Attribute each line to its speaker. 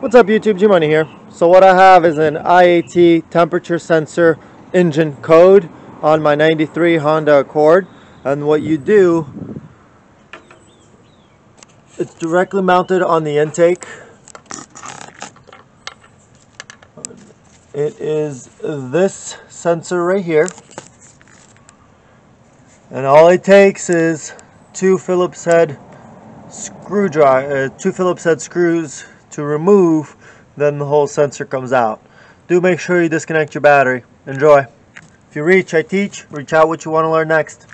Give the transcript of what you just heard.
Speaker 1: What's up YouTube, G-Money here. So what I have is an IAT temperature sensor engine code on my 93 Honda Accord. And what you do, it's directly mounted on the intake. It is this sensor right here. And all it takes is two Phillips head screwdriver, uh, two Phillips head screws to remove, then the whole sensor comes out. Do make sure you disconnect your battery. Enjoy. If you reach, I teach. Reach out what you want to learn next.